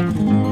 Mm-hmm.